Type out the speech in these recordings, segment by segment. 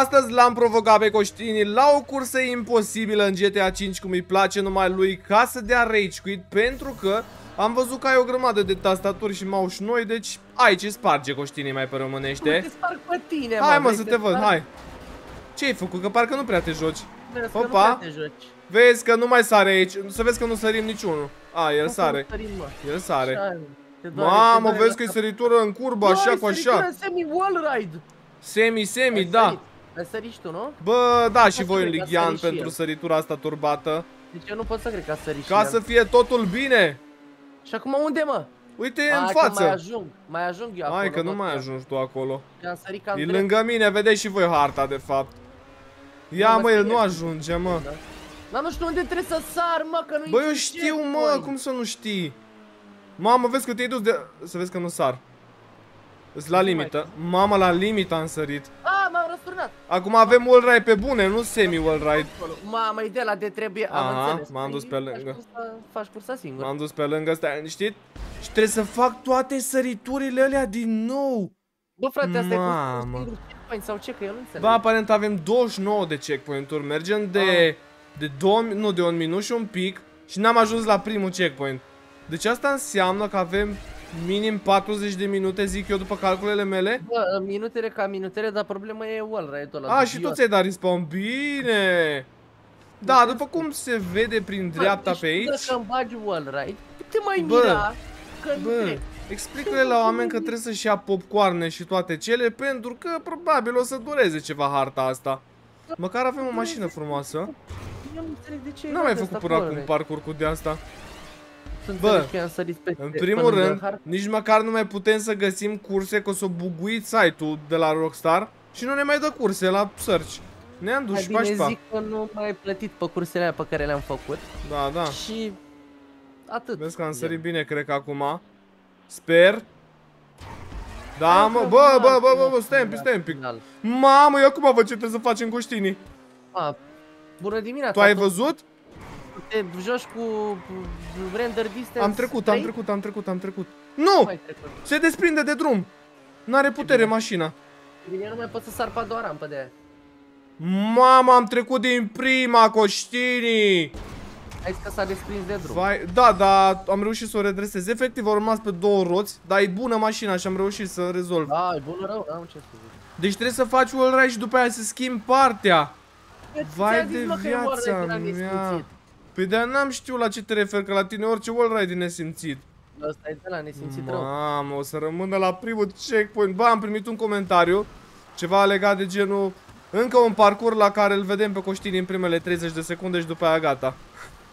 Astăzi l-am provocat pe Coștini la o cursă imposibilă în GTA 5 cum îi place numai lui ca să dea rage quit pentru că am văzut că ai o grămadă de tastaturi și mouse noi, deci aici sparge Coștini mai pe românește. Te sparg pe tine, Hai mă, să te, te văd, hai. Ce ai făcut? Că parcă nu prea te joci. Vezi Opa. Te joci. Vezi că nu mai sare aici. Să vezi că nu sărim niciunul. A, el nu sare. Sărim, el sare. Doare, Mamă, vezi că e săritură în curbă, așa cu așa. Semi-wall ride. Semi, semi, da. Sărici tu, nu? Bă, da, și voi în Ligian pentru eu. săritura asta turbată. Deci eu nu pot să cred că sărici Ca să fie totul bine! Și acum unde, mă? Uite, A, în față. mai ajung, mai ajung eu acolo. Că nu mai ajungi tu acolo. Am sărit cam E lângă mine, vedeți și voi harta, de fapt. Ia, nu, mă, el nu ajunge, mă. Da. Dar nu știu unde trebuie să sar, mă, că nu. Bă, eu știu, mă, cum să nu știi? Mamă, vezi că te-ai dus de... Să vezi că nu sar. Îs la limită. Mama, la limită am sărit. A, turnat. Acum avem all right pe bune, nu semi all right. Mamă, de la de trebuie, Aha, înțeles. m-am dus pe păi, lângă. Faci cursa singur. M-am dus pe lângă, stai liniștit. Și trebuie să fac toate săriturile alea din nou. Bă, frate, asta Mamă. e cu checkpoint sau ce, că eu nu înțeleg. Bă, aparent avem 29 de checkpoint-uri. Mergem de... Ah. De două, nu, de un minut și un pic Și n-am ajuns la primul checkpoint Deci asta înseamnă că avem Minim 40 de minute, zic eu, după calculele mele. Bă, ă, minutele ca minutele, dar problema e wallride-ul ăla. A, și tu ți-ai dat respawn. Bine! Da, după cum se vede prin dreapta pe aici... dacă îmi bagi wallride, te mai Bă. mira că Bă. Explică-le la oameni că trebuie să-și ia popcorne și toate cele, pentru că probabil o să dureze ceva harta asta. Măcar avem o mașină frumoasă. Nu am înțeles de ce Nu am mai făcut până acum parcursul de asta să Bă, că am sărit peste, în primul rând, nici măcar nu mai putem să găsim curse, că o să buguit site-ul de la Rockstar și nu ne mai dă curse la search. Ne-am dus și pași zic că nu mai plătit pe cursele pe care le-am făcut. Da, da. Și atât. Vezi că am sărit bine, cred că acum. Sper. Da, da mă, da, bă, da, bă, bă, bă, bă, stai un pic, stai un pic. Mamă, eu acum văd ce trebuie să facem cu știnii. A, bună dimineața. Tu ai văzut? Te joci cu render distance Am trecut, 3? am trecut, am trecut, am trecut Nu! Se desprinde de drum Nu are putere mașina Bine, nu mai pot să sar pe a doua rampă de aia Mama, am trecut din prima, Coștinii! Ai zis că s-a desprins de drum. Vai, da, dar am reușit să o redresez. Efectiv, au rămas pe două roți, dar e bună mașina și am reușit să rezolv. Da, e bună rău, am ce spune. Deci trebuie să faci wall ride și după aia să schimbi partea. Păi, Vai de viața mea. Păi dar n-am știut la ce te refer că la tine orice wallride e nesimțit. Asta e de la nesimțit Mamă, rău. O să rămână la primul checkpoint. Ba, am primit un comentariu, ceva legat de genul... Încă un parcurs la care îl vedem pe Coștin în primele 30 de secunde și după aia gata.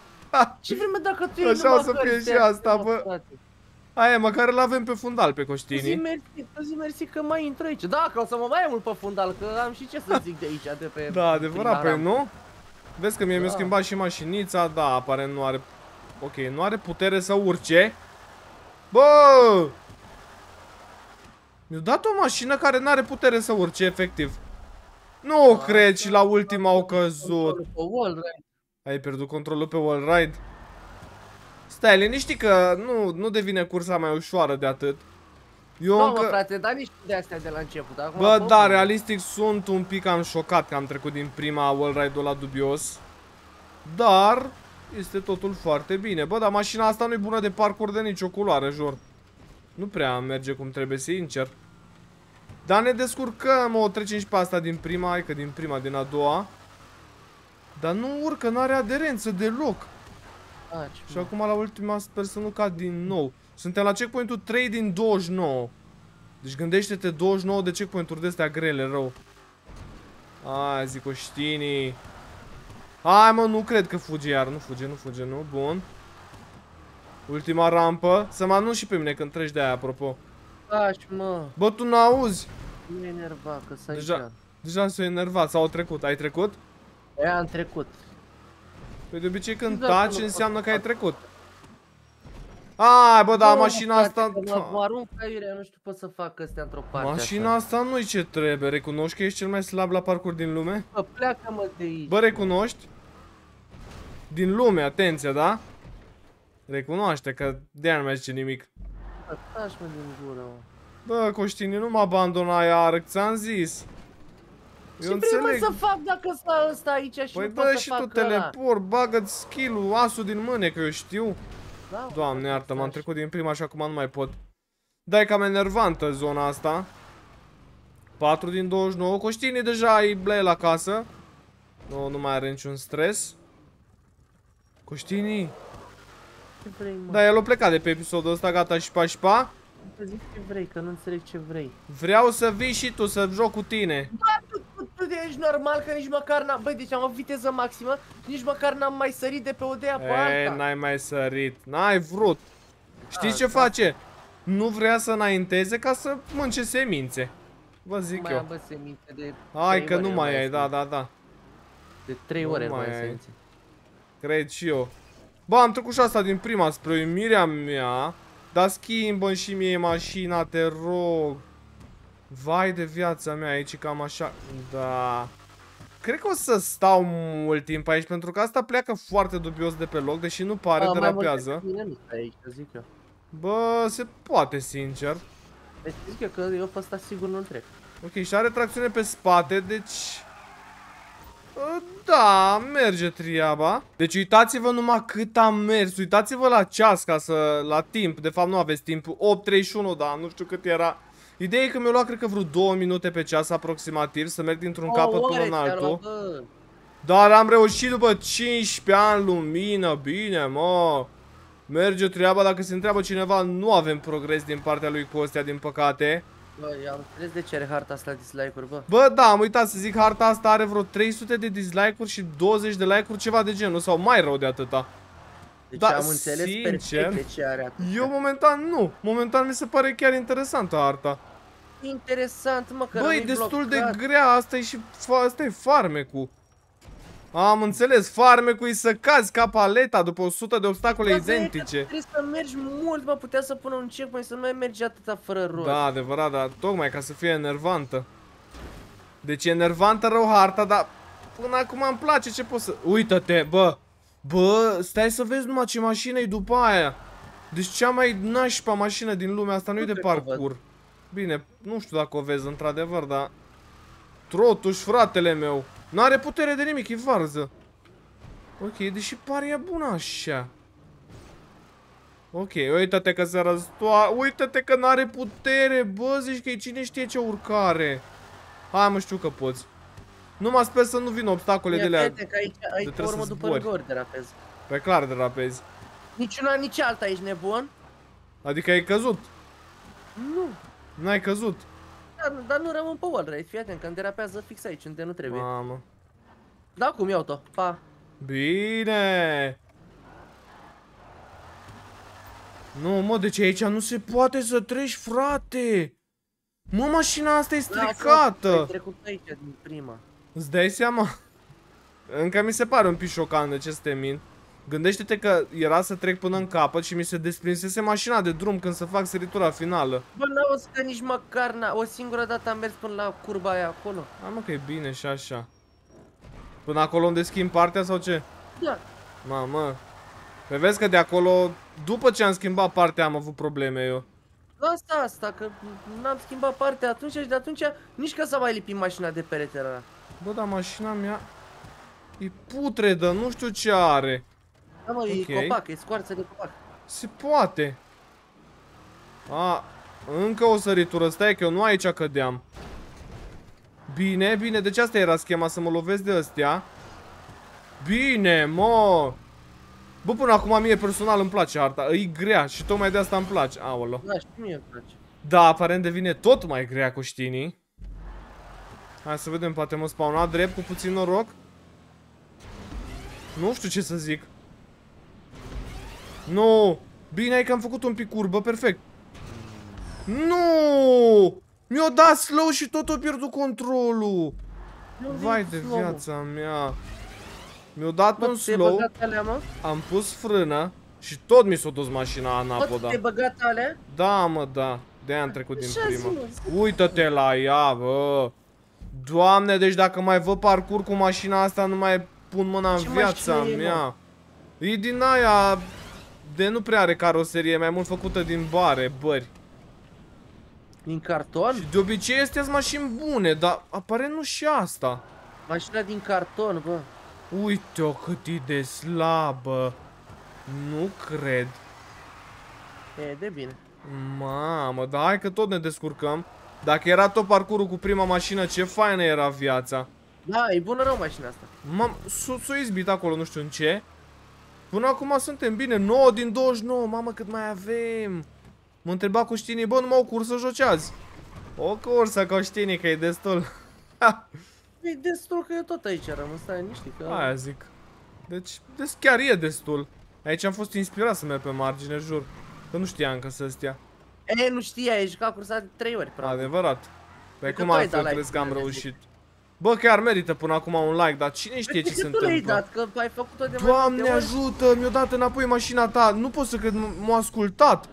Ce vreme dacă tu ești Așa o să fie și asta, bă. Aia, măcar îl avem pe fundal pe Coștini. Zi mersi, zi mersi că mai intră aici. Da, că o să mă mai mult pe fundal, că am și ce să zic de aici, de pe... Da, adevărat, pe păi, nu? Vezi că mie da. mi-a schimbat și mașinița, da, apare nu are... Ok, nu are putere să urce. Bă! Mi-a dat o mașină care nu are putere să urce, efectiv. Nu da, cred și la ultima au căzut. Ai pierdut controlul pe wall ride. Stai liniștit că nu, nu devine cursa mai ușoară de atât. Eu Mamă, încă... frate, da nici de astea de la început. Acum Bă, da, mă... realistic sunt un pic am șocat că am trecut din prima wallride-ul la dubios. Dar este totul foarte bine. Bă, dar mașina asta nu e bună de parcurs de nicio culoare, jur. Nu prea merge cum trebuie, sincer. Dar ne descurcăm, o trecem și pe asta din prima, hai că din prima, din a doua. Dar nu urcă, nu are aderență deloc. Aci, și acum la ultima sper să nu cad din nou. Suntem la checkpoint-ul 3 din 29. Deci gândește-te 29 de checkpoint-uri de-astea grele, rău. Hai, zicoștinii. Hai, mă, nu cred că fuge iar. Nu fuge, nu fuge, nu. Bun. Ultima rampă. Să mă anunț și pe mine când treci de aia, apropo. Lași, mă. Bă, tu n-auzi. Nu e enervat, că s-a Deja, deja s-a enervat. Sau au trecut. Ai trecut? E, am trecut. Păi de obicei când exact taci înseamnă că ai trecut. Ai, bă, da, mașina asta... Mă arunc aiurea, nu știu pot să fac astea într-o parte Mașina asta nu-i ce trebuie, recunoști că ești cel mai slab la parcurs din lume? Bă, pleacă-mă de aici Bă, recunoști? Din lume, atenție, da? Recunoaște că de-aia nu mai zice nimic Bă, tași-mă din gură, mă Bă, Coștini, nu mă abandona iar, ți-am zis eu Ce înțeleg. să fac dacă stă ăsta aici și păi nu pot să fac Păi dă și tu teleport, bagă-ți skill-ul, asul din mâne, că eu știu. Da, Doamne, iartă, m-am așa. trecut din prima și acum nu mai pot. Da, e cam enervantă zona asta. 4 din 29. Coștini deja ai blei la casă. Nu, nu mai are niciun stres. Coștini. Ce vrei, mă? Da, el a plecat de pe episodul ăsta, gata și pa și pa. Să zic ce vrei, că nu înțeleg ce vrei. Vreau să vii și tu să joc cu tine. Tu, tu, tu ești normal că nici măcar n-am... Băi, deci am o viteză maximă și nici măcar n-am mai sărit de pe o dea pe E, alta. n-ai mai sărit. N-ai vrut. Știi A, ce da. face? Nu vrea să înainteze ca să mânce semințe. Vă zic mai eu. am bă semințe de Hai trei că nu ore, mai am ai, da, semințe. da, da. De 3 Nu ore mai mai am ai. semințe. Cred și eu. Bă, am trecut și asta din prima spre uimirea mea. Dar schimbă și mie mașina, te rog. Vai de viața mea, aici cam așa. Da. Cred că o să stau mult timp aici, pentru că asta pleacă foarte dubios de pe loc, deși nu pare, A, mai mult derapează. decât mine nu stai aici, zic eu. Bă, se poate, sincer. Deci zic eu că eu pe ăsta sigur nu-l trec. Ok, și are tracțiune pe spate, deci... Uh, Da, merge triaba. Deci uitați-vă numai cât am mers. Uitați-vă la ceas ca să... La timp. De fapt nu aveți timp. 8.31, da, nu știu cât era. Ideea e că mi-a luat cred că vreo 2 minute pe ceas aproximativ să merg dintr-un capăt până în altul. Bă, Dar am reușit după 15 ani lumină, bine, mă. Merge treaba, dacă se întreabă cineva, nu avem progres din partea lui Costea, din păcate. bă, eu am înțeles de ce are harta asta dislike-uri, bă. Bă, da, am uitat să zic, harta asta are vreo 300 de dislike-uri și 20 de like-uri, ceva de genul, sau mai rău de atâta. Deci Da, am înțeles sincer, perfect de ce are atunci. Eu momentan nu, momentan mi se pare chiar interesantă harta. Interesant, mă, că Băi, rămâi destul blocat. de grea, asta e și, fa- asta e farmecul. Am înțeles, farmecul e să cazi ca paleta după 100 de obstacole Asta e că identice. Trebuie să mergi mult, mă, putea să pună un checkpoint, să nu mai mergi atâta fără rost. Da, adevărat, dar tocmai ca să fie enervantă. Deci e enervantă rău harta, dar până acum îmi place, ce pot să... Uită-te, bă! Bă, stai să vezi numai ce mașină e după aia. Deci cea mai nașpa mașină din lumea asta nu e Nu de cred că o parcur. Bine, nu știu dacă o vezi într-adevăr, dar... Trotuș, fratele meu. N-are putere de nimic, e varză. Ok, deși pare ea bună așa. Ok, uite-te că se răstoa... Uite-te că n-are putere, bă, zici că e cine știe ce urcare. Hai, mă, știu că poți. Numai sper să nu vină obstacole de Ia alea. prieten, că aici, aici trebuie urmă să după zbori. rigori de rapez. Pe clar de rapezi. Nici una, nici alta, ești nebun? Adică ai căzut. Nu. N-ai căzut. Dar, dar nu rămân pe wall fii atent, că îmi derapează fix aici, unde nu trebuie. Mamă. Da, cum iau-o, pa. Bine. Nu, mă, deci aici nu se poate să treci, frate. Mă, mașina asta e Ai stricată. trecut aici din prima. Îți dai seama? Încă mi se pare un pic șocant de ce să te mint. Gândește-te că era să trec până în capăt și mi se desprinsese mașina de drum când să fac săritura finală. Bă, n-auzi că nici măcar n o singură dată am mers până la curba aia acolo. Hai mă că e bine și așa. Până acolo unde schimb partea sau ce? Da. Mamă. Pe vezi că de acolo, după ce am schimbat partea, am avut probleme eu. Asta, asta, că n-am schimbat partea atunci și de atunci nici că s-a mai lipit mașina de peretele ăla. Bă, dar mașina mea e putredă, nu știu ce are. Da, mă, Ok. e copac, e scoarță de copac. Se poate. A, încă o săritură, stai că eu nu aici cădeam. Bine, bine, deci asta era schema, să mă lovesc de astea. Bine, mă. Bă, până acum mie personal îmi place harta, e grea și tocmai de asta îmi place. Aolo. Da, și mie îmi place. Da, aparent devine tot mai grea cu știnii. Hai să vedem, poate mă spauna drept cu puțin noroc. Nu știu ce să zic. Nu! Bine ai că am făcut un pic curbă, perfect. Nu! Mi-o dat slow și tot o pierdut controlul. Vai de viața mea. Mi-o dat Mă, un te-ai slow, băgat alea, mă? am pus frână și tot mi s-a dus mașina Mă, anapoda. te-ai băgat alea? Da, mă, da. De-aia am trecut din Așa zi, prima. mă. Uită-te la ea, bă. Doamne, deci dacă mai văd parcurs cu mașina asta, nu mai pun mâna în Ce viața mașină e, mă? mea. E din aia de nu prea are caroserie, mai mult făcută din bare, bări. Din carton? Și de obicei astea sunt mașini bune, dar apare nu și asta. Mașina din carton, bă. Uite-o cât e de slabă. Nu cred. E, de bine. Mamă, dar hai că tot ne descurcăm. Dacă era tot parcurul cu prima mașină, ce faină era viața. Da, e bună rău mașina asta. M-am s-o izbit acolo, nu știu în ce. Până acum suntem bine, 9 din 29, mamă cât mai avem. Mă întreba cu știnii, bă, numai o cursă joci azi. O cursă cu știnii, că e destul. E destul că eu tot aici rămân, stai niște că... Aia zic. Deci, deci chiar e destul. Aici am fost inspirat să merg pe margine, jur. Că nu știam că să stea. E, nu știa, ai jucat cursa de 3 ori, practic. Adevărat. Pe Cred că cum tu ai altfel dat crezi că like am de reușit? Bă, chiar merită până acum un like, dar cine știe ce Păi, se tu le-ai întâmplă? dat, că ai făcut-o de mai Doamne multe ori. ajută, mi-a dat înapoi mașina ta. Nu pot să cred, m- m-a ascultat.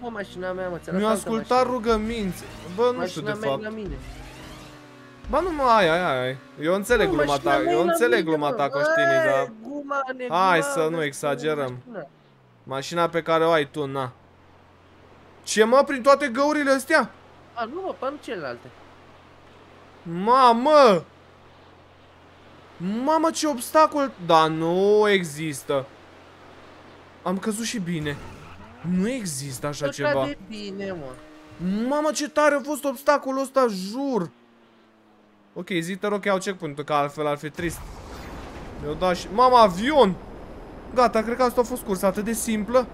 Mă, mașina mea, mă, ți-a Mi-a lăsat ascultat mașina. rugăminți. Bă, nu știu Mașina de mea e fapt. la mine. Ba nu mă, ai, ai, ai. Eu înțeleg Mă, gluma mașina ta, mea e eu la înțeleg mine, gluma mă. ta, Coștini, Ei, dar Guma nebuna, Hai să nu vezi, exagerăm. mașina. mașina pe care o ai tu, na. Ce mă, prin toate găurile astea? A, nu mă, pe celelalte. Mamă! Mamă, ce obstacol! Da, nu există. Am căzut și bine. Nu există așa Tot ceva. de bine, mă. Mamă, ce tare a fost obstacolul ăsta, jur! Ok, zi te rog că iau checkpoint-ul, că altfel ar fi trist. Mi-o dat și... Mama, avion! Gata, cred că asta a fost cursa atât de simplă.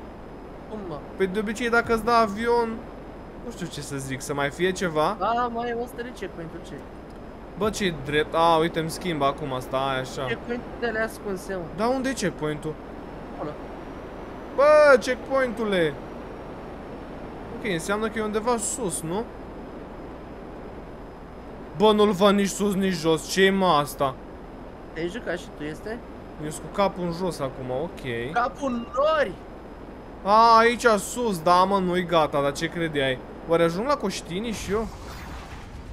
Cum, mă? Pe de obicei, dacă îți dă avion... Nu știu ce să zic, să mai fie ceva. A, mai e 100 de checkpoint-uri ce? Bă, ce drept... A, uite, îmi schimb acum, stai așa. Checkpoint-urile ascunse, mă. Da, unde e checkpoint-ul? Acolo. Bă, checkpoint-ule! Ok, înseamnă că e undeva sus, nu? Bă, nu-l văd nici sus, nici jos. ce e mă asta? Te-ai jucat și tu, este? Eu sunt cu capul în jos acum, ok. Capul nori! A, aici sus, da mă, nu-i gata, dar ce credeai? Oare ajung la Coștini și eu?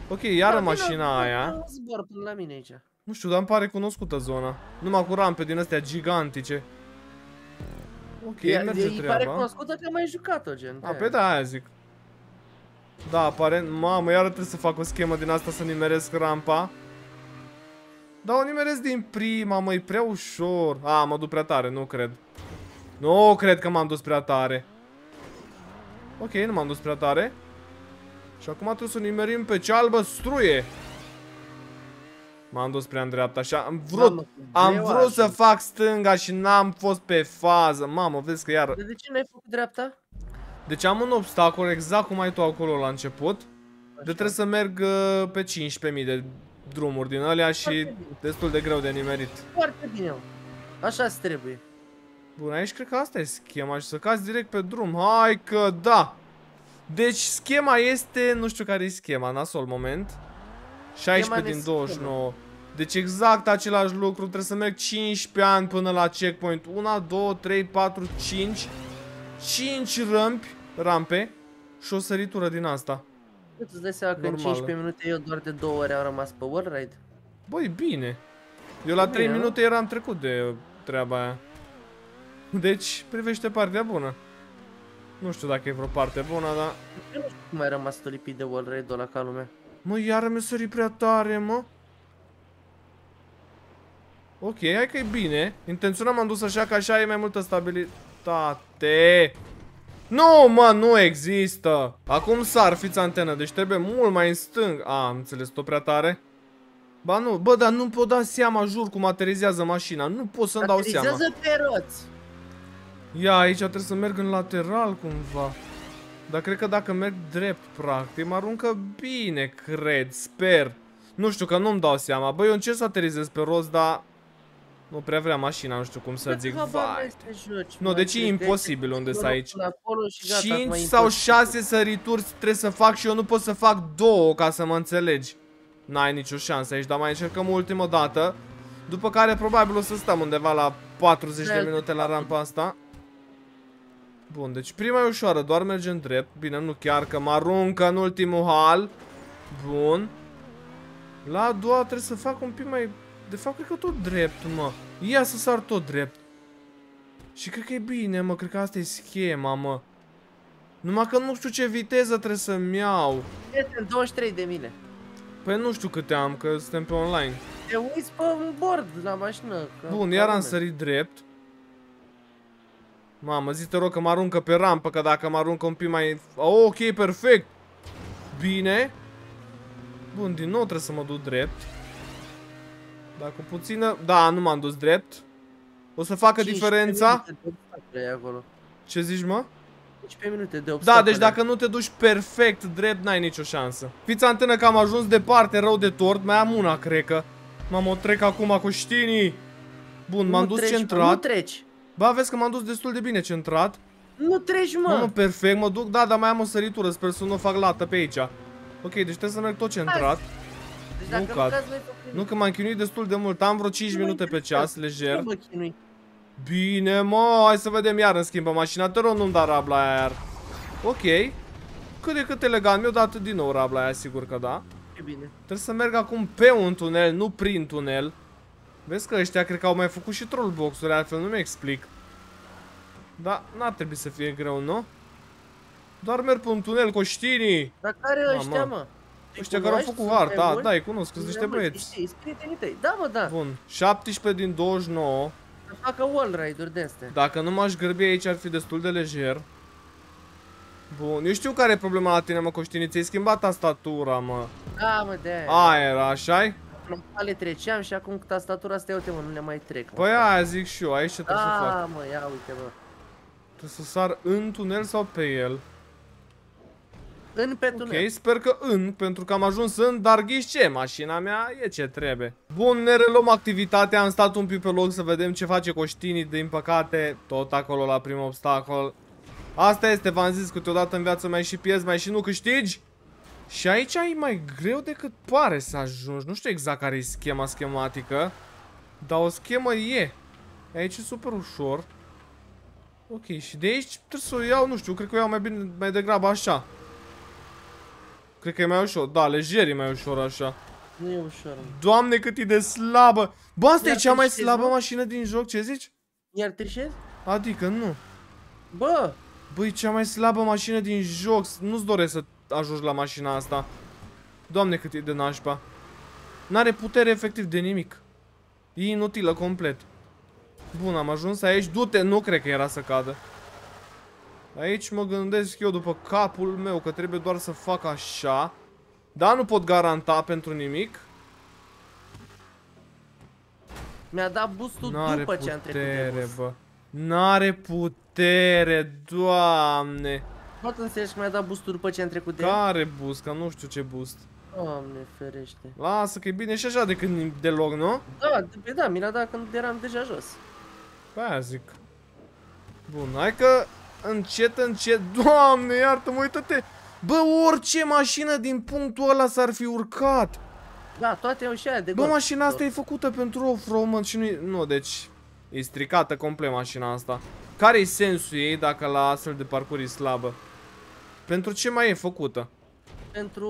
Ok, iară Da, mașina vină, aia. vină, Zbor până la mine aici. Nu știu, dar îmi pare cunoscută zona. Numai cu rampe din astea gigantice. Ok, Ea- merge îi pare treaba. cunoscută că mai jucat-o, gen. A, pe da, aia zic. Da, aparent, mamă, iară trebuie să fac o schemă din asta să nimeresc rampa. Da, o nimeresc din prima, mă, e prea ușor. A, mă duc prea tare, nu cred. Nu cred că m-am dus prea tare. Ok, nu m-am dus prea tare. Și acum trebuie să nimerim pe cea albă struie. M-am dus prea în dreapta și am vrut, Mamă, cât am greu vrut să așa. fac stânga și n-am fost pe fază. Mamă, vezi că iar... De de ce n-ai făcut dreapta? Deci am un obstacol exact cum ai tu acolo la început. De trebuie să merg uh, pe 15.000 de drumuri din alea și Foarte bine. destul de greu de nimerit. Foarte bine, mă. Așa-ți trebuie. Bun, aici cred că asta e schema și să cazi direct pe drum. Hai că da! Deci schema este, nu știu care e schema, nasol moment. 16 din neschemă. 29. Deci exact același lucru, trebuie să merg 15 ani până la checkpoint. 1, 2, 3, 4, 5. 5 rampi, rampe și o săritură din asta. Tu îți dai seama că în Normală. 15 minute eu doar de două ore am rămas pe wall ride? Băi, bine. Eu la Bine, 3 nu? minute eram trecut de treaba aia. Deci, privește partea bună. Nu știu dacă e vreo parte bună, dar... Eu nu știu cum ai rămas tu lipit de wall ride-ul ăla ca lumea. Mă, iară mi-a sărit prea tare, mă. Ok, hai că e bine. Intenționam am dus așa, că așa e mai multă stabilitate. Nu, mă, nu există. Acum sar, fiți antenă, deci trebuie mult mai în stâng. A, am înțeles, tot prea tare. Ba nu, bă, dar nu-mi pot da seama, jur, cum aterizează mașina. Nu pot să-mi dau seama. Aterizează pe roți! Ia, aici trebuie să merg în lateral cumva. Dar cred că dacă merg drept, practic, mă aruncă bine, cred, sper. Nu știu, că nu-mi dau seama. Băi, eu încerc să aterizez pe rost, dar... Nu prea vrea mașina, nu știu cum să zic. Vai. Nu, deci e imposibil unde să aici. 5 sau 6 sărituri trebuie să fac și eu nu pot să fac două ca să mă înțelegi. N-ai nicio șansă aici, dar mai încercăm o ultimă dată. După care probabil o să stăm undeva la 40 de minute la rampa asta. Bun, deci prima e ușoară, doar mergem drept. Bine, nu chiar că mă aruncă în ultimul hal. Bun. La a doua trebuie să fac un pic mai... De fapt, cred că tot drept, mă. Ia să sar tot drept. Și cred că e bine, mă. Cred că asta e schema, mă. Numai că nu știu ce viteză trebuie să-mi iau. Este 23 de mile. Păi nu știu câte am, că suntem pe online. Te uiți pe un bord la mașină. că- Bun, ca iar am lume. sărit drept. Mamă, zi te rog că mă aruncă pe rampă, că dacă mă aruncă un pic mai... Oh, ok, perfect! Bine. Bun, din nou trebuie să mă duc drept. Dacă puțină... Da, nu m-am dus drept. O să facă 15 diferența. minute de obstacole e acolo. Ce zici, mă? 15 minute de obstacole. Da, deci dacă nu te duci perfect drept, n-ai nicio șansă. Fiți antenă că am ajuns departe, rău de tort, mai am una, cred că. Mamă, o trec acum cu știnii. Bun, m-am Nu dus treci, mă, Nu centrat. treci. Ba, vezi că m-am dus destul de bine centrat. Nu treci, mă. Mamă, perfect, mă duc, da, dar mai am o săritură, sper să nu fac lată pe aici. Ok, deci trebuie să merg tot centrat. Deci nu dacă cad. cazi, noi tot Nu că m-am chinuit destul de mult, am vreo 5 Nu mă minute pe interesează. ceas, lejer. Nu mă chinui. Bine, mă, hai să vedem iar în schimb pe mașina, te rog nu-mi da rabla aia iar. Ok. Cât de cât elegant, mi-o dat din nou rabla aia, sigur că da. E bine. Trebuie să merg acum pe un tunel, nu prin tunel. Vezi că ăștia cred că au mai făcut și trollbox-uri, altfel nu mi explic. Da, n-ar trebui să fie greu, nu? Doar merg pe un tunel cu știnii. Dar care Mamă. ăștia, mă? Îi Ăștia care au cunoști? făcut Sunt harta, mai buni? da, îi cunosc, sunt niște Sunt mai buni, băieți. știi, sunt prietenii tăi. Da, mă, da. Bun, 17 din 29. Să facă wall ride-uri de astea. Dacă nu m-aș grăbi aici ar fi destul de lejer. Bun, eu știu care e problema la tine, mă, Coștini, ți-ai schimbat tastatura, mă. Da, mă, de aia. Aia era, așa-i? Normal le treceam și acum cu tastatura asta, uite, mă, nu le mai trec. mă. Păi aia zic și eu, aici ce trebuie să fac. Da, mă, ia uite, mă. Trebuie să sar în tunel sau pe el? În pe tunel. Ok, sper că în, pentru că am ajuns în, dar ghiși ce, mașina mea e ce trebuie. Bun, ne reluăm activitatea, am stat un pic pe loc să vedem ce face Coștinii, din păcate, tot acolo la primul obstacol. Asta este, v-am zis, câteodată în viață mai și pierzi, mai și nu câștigi. Și aici e mai greu decât pare să ajungi, nu știu exact care e schema schematică, dar o schemă e. Aici e super ușor. Ok, și de aici trebuie să o iau, nu știu, cred că o iau mai bine, mai degrabă așa. Cred că e mai ușor. Da, lejer e mai ușor așa. Nu e ușor, mă. Doamne, cât e de slabă! Bă, asta e Iar cea mai trișezi, slabă nu? mașină din joc, ce zici? Iar trișezi? Adică, nu. Bă, Băi, cea mai slabă mașină din joc. Nu-ți doresc să ajungi la mașina asta. Doamne, cât e de nașpa. N-are putere efectiv de nimic. E inutilă complet. Bun, am ajuns aici. Du-te, nu cred că era să cadă. Aici mă gândesc eu după capul meu că trebuie doar să fac așa. Da, nu pot garanta pentru nimic. mi-a dat boost-ul N-are după ce am trecut de putere, bus. bă. N-are putere, doamne. Poate înțelegi că mi-a dat boost-ul după ce am trecut de Care boost? Că nu știu ce boost. Doamne ferește. Lasă că e bine și așa decât nim- deloc, nu? Da, de, da, mi l-a dat când eram deja jos. Pe aia zic. Bun, hai că încet, încet. Doamne, iartă-mă, uită-te. Bă, orice mașină din punctul ăla s-ar fi urcat. Da, toate au și aia de Bă, gol. mașina asta e făcută pentru off-road și nu -i... Nu, deci... E stricată complet mașina asta. Care-i sensul ei dacă la astfel de parcurs e slabă? Pentru ce mai e făcută? Pentru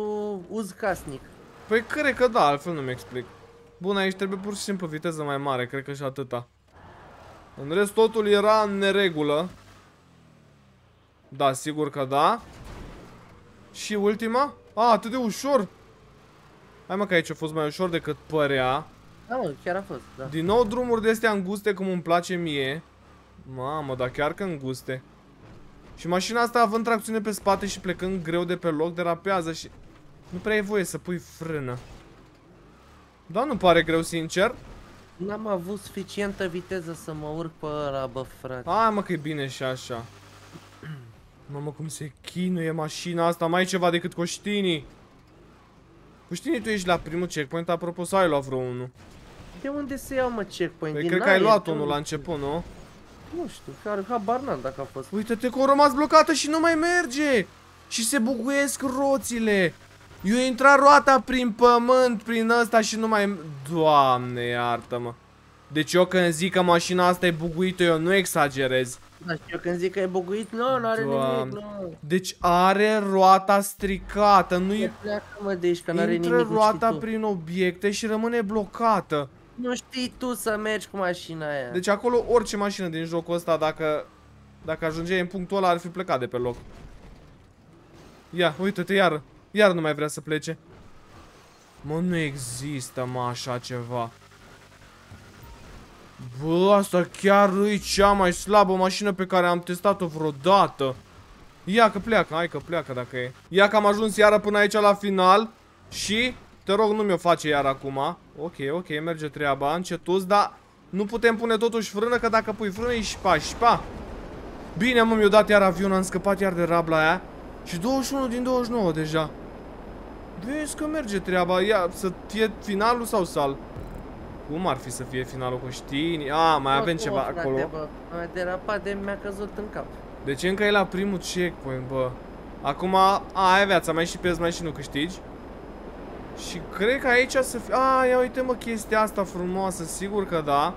uz casnic. Păi cred că da, altfel nu-mi explic. Bun, aici trebuie pur și simplu viteză mai mare, cred că și atâta. În rest totul era în neregulă. Da, sigur că da. Și ultima? A, atât de ușor. Hai mă că aici a fost mai ușor decât părea. Da, mă, chiar a fost, da. Din nou drumuri de astea înguste cum îmi place mie. Mamă, dar chiar că înguste. Și mașina asta având tracțiune pe spate și plecând greu de pe loc, derapează și... Nu prea ai voie să pui frână. Da, nu pare greu, sincer. N-am avut suficientă viteză să mă urc pe ăla, bă, frate. Hai mă că e bine și așa. Mamă, cum se chinuie mașina asta, mai e ceva decât coștinii. Coștinii, tu ești la primul checkpoint, apropo, să ai luat vreo unul. De unde se iau, mă, checkpoint? Păi Din cred că ai aer, luat de unul la unde? început, nu? Nu știu, chiar habar n-am dacă a fost. Uite-te că o rămas blocată și nu mai merge! Și se buguiesc roțile! Eu a intrat roata prin pământ, prin ăsta și nu mai... Doamne, iartă-mă! Deci eu când zic că mașina asta e buguită, eu nu exagerez. Da, și eu când zic că e buguit, nu, nu are Doamne. nimic, nu. Deci are roata stricată, nu Nu e... pleacă, mă, de aici, că n-are Intră nimic, nu roata știi tu. prin obiecte și rămâne blocată. Nu știi tu să mergi cu mașina aia. Deci acolo orice mașină din jocul ăsta, dacă, dacă ajungeai în punctul ăla, ar fi plecat de pe loc. Ia, uite-te, iar. Iar nu mai vrea să plece. Mă, nu există, mă, așa ceva. Bă, asta chiar e cea mai slabă mașină pe care am testat-o vreodată. Ia că pleacă, hai că pleacă dacă e. Ia că am ajuns iară până aici la final. Și, te rog, nu mi-o face iar acum. Ok, ok, merge treaba, încetus, dar nu putem pune totuși frână, că dacă pui frână e șpa, șpa. Bine, mă, mi-o dat iar avionul, am scăpat iar de rabla aia. Și 21 din 29 deja. Vezi că merge treaba. Ia, să fie finalul sau sal? Cum ar fi să fie finalul cu știni? A, mai avem Bă, ceva frate, acolo. Bă, am derapat de mi-a căzut în cap. Deci încă e la primul checkpoint, bă. Acum, a, ai viața, mai și pierzi, mai și nu câștigi. Și cred că aici să fie... A, ia uite mă chestia asta frumoasă, sigur că da.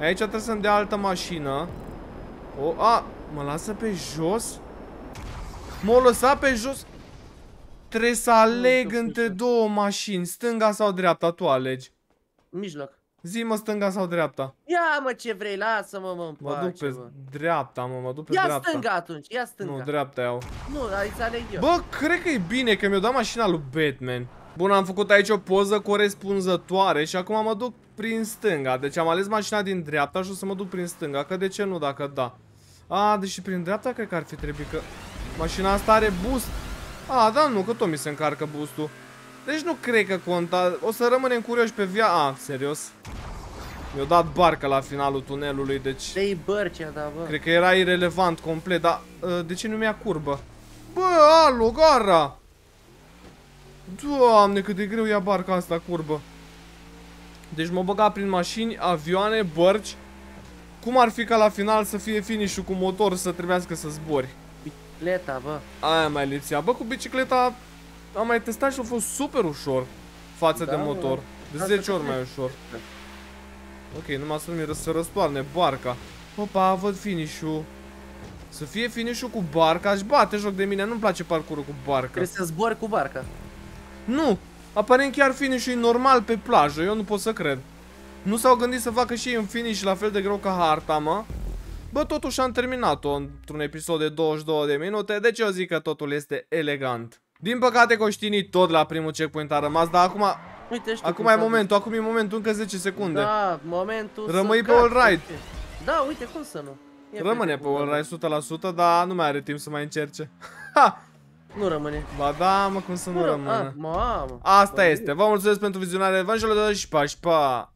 Aici trebuie să-mi dea altă mașină. O, a, mă lasă pe jos? M-a lăsat pe jos? Trebuie să aleg știu, între știu. două mașini, stânga sau dreapta, tu alegi. Mijloc. Zi-mă stânga sau dreapta. Ia mă ce vrei, lasă-mă mă în Mă duc pace, pe bă. dreapta, mă, mă duc pe Ia dreapta. stânga atunci, ia stânga. Nu, dreapta iau. Nu, aici aleg eu. Bă, cred că e bine că mi-a dat mașina lui Batman. Bun, am făcut aici o poză corespunzătoare și acum mă duc prin stânga. Deci am ales mașina din dreapta și o să mă duc prin stânga, că de ce nu dacă da. A, deși prin dreapta cred că ar fi trebuit că mașina asta are boost. A, da, nu, că tot mi se încarcă boostul. Deci nu cred că conta. O să rămânem curioși pe via... A, serios. Mi-a dat barca la finalul tunelului, deci... Dei bărcea, da, bă. Cred că era irelevant complet, dar uh, de ce nu mi-a curbă? Bă, alo, gara! Doamne, cât de greu ia barca asta curbă. Deci mă băga prin mașini, avioane, bărci. Cum ar fi ca la final să fie finish cu motor să trebuiască să zbori? Bicicleta, bă. Aia mai lipsea. Bă, cu bicicleta am mai testat și a fost super ușor față Da, de mă. motor. De Asta 10 ori că mai trebuie. ușor. Ok, numai să nu-mi să răstoarne barca. Opa, văd finish-ul. Să fie finish cu barca, aș bate joc de mine, nu-mi place parcurul cu barca. Trebuie să zbori cu barca. Nu, aparent chiar finish-ul e normal pe plajă, eu nu pot să cred. Nu s-au gândit să facă și ei un finish la fel de greu ca harta, mă. Bă, totuși am terminat-o într-un episod de 22 de minute, deci eu zic că totul este elegant. Din păcate Coștinii tot la primul checkpoint a rămas, dar acum, Uite, știu acum cum e s-a momentul, acum e momentul, încă 10 secunde. Da, momentul Rămâi să pe cac, all right. uite. Da, uite, cum să nu? Ia Rămâne uite pe cum all rămâne. right 100%, dar nu mai are timp să mai încerce. Ha! Nu rămâne. Ba da, mă, cum să nu ră- rămână. Ah, mamă. Asta Bă, este. Vă mulțumesc pentru vizionare. Vă și pa, și pa.